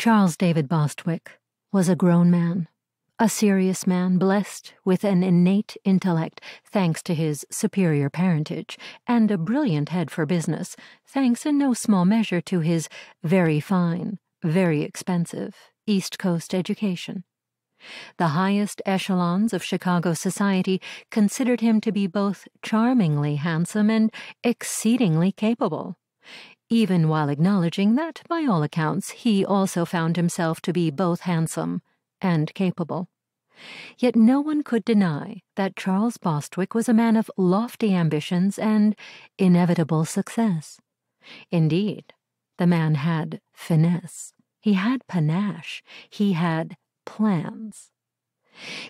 Charles David Bostwick was a grown man, a serious man blessed with an innate intellect thanks to his superior parentage, and a brilliant head for business thanks in no small measure to his very fine, very expensive East Coast education. The highest echelons of Chicago society considered him to be both charmingly handsome and exceedingly capable even while acknowledging that, by all accounts, he also found himself to be both handsome and capable. Yet no one could deny that Charles Bostwick was a man of lofty ambitions and inevitable success. Indeed, the man had finesse, he had panache, he had plans.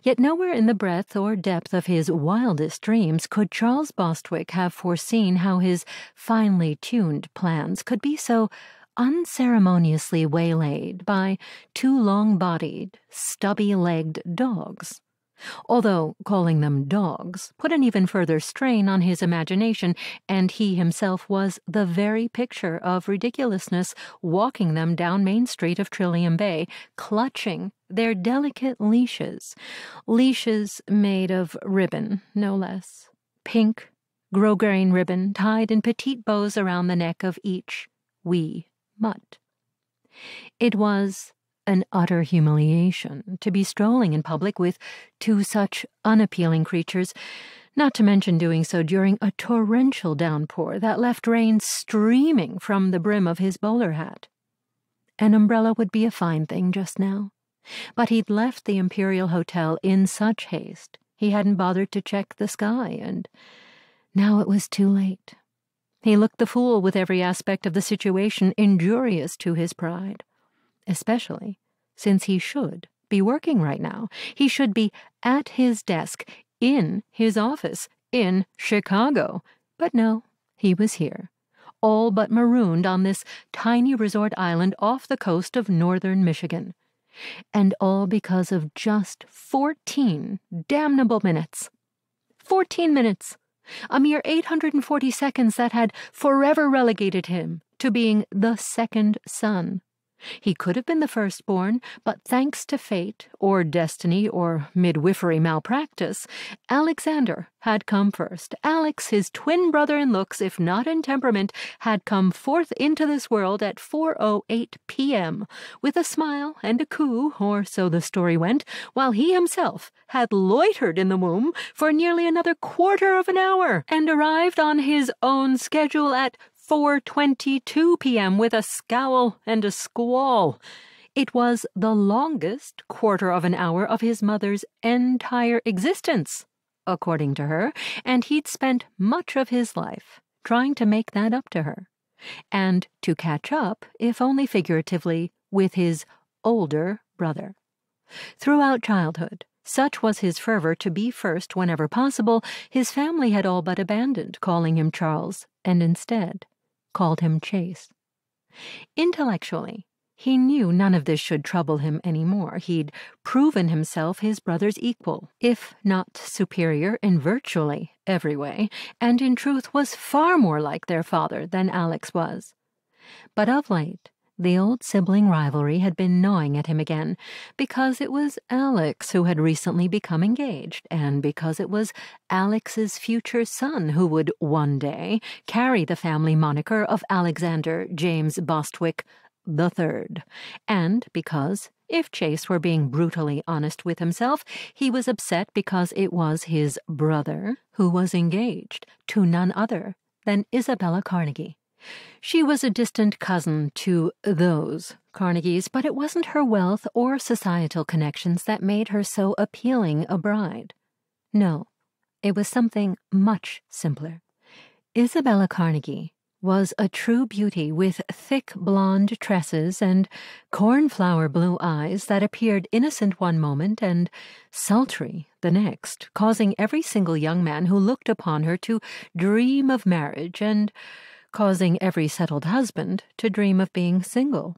Yet nowhere in the breadth or depth of his wildest dreams could Charles Bostwick have foreseen how his finely tuned plans could be so unceremoniously waylaid by two long bodied, stubby legged dogs. Although calling them dogs put an even further strain on his imagination, and he himself was the very picture of ridiculousness walking them down Main Street of Trillium Bay, clutching their delicate leashes, leashes made of ribbon, no less. Pink, grosgrain ribbon tied in petite bows around the neck of each wee mutt. It was an utter humiliation to be strolling in public with two such unappealing creatures, not to mention doing so during a torrential downpour that left rain streaming from the brim of his bowler hat. An umbrella would be a fine thing just now, but he'd left the Imperial Hotel in such haste he hadn't bothered to check the sky, and now it was too late. He looked the fool with every aspect of the situation injurious to his pride, especially since he should be working right now. He should be at his desk, in his office, in Chicago. But no, he was here, all but marooned on this tiny resort island off the coast of northern Michigan. And all because of just fourteen damnable minutes. Fourteen minutes! a mere 840 seconds that had forever relegated him to being the second son. He could have been the firstborn, but thanks to fate, or destiny, or midwifery malpractice, Alexander had come first. Alex, his twin brother in looks, if not in temperament, had come forth into this world at 4.08 p.m., with a smile and a coo, or so the story went, while he himself had loitered in the womb for nearly another quarter of an hour, and arrived on his own schedule at 4:22 p.m. with a scowl and a squall. It was the longest quarter of an hour of his mother's entire existence, according to her, and he'd spent much of his life trying to make that up to her, and to catch up, if only figuratively, with his older brother. Throughout childhood, such was his fervor to be first whenever possible, his family had all but abandoned calling him Charles, and instead called him Chase. Intellectually, he knew none of this should trouble him any more. He'd proven himself his brother's equal, if not superior in virtually every way, and in truth was far more like their father than Alex was. But of late, the old sibling rivalry had been gnawing at him again, because it was Alex who had recently become engaged, and because it was Alex's future son who would one day carry the family moniker of Alexander James Bostwick the Third, and because if Chase were being brutally honest with himself, he was upset because it was his brother who was engaged to none other than Isabella Carnegie. She was a distant cousin to those Carnegies, but it wasn't her wealth or societal connections that made her so appealing a bride. No, it was something much simpler. Isabella Carnegie was a true beauty with thick blonde tresses and cornflower blue eyes that appeared innocent one moment and sultry the next, causing every single young man who looked upon her to dream of marriage and causing every settled husband to dream of being single.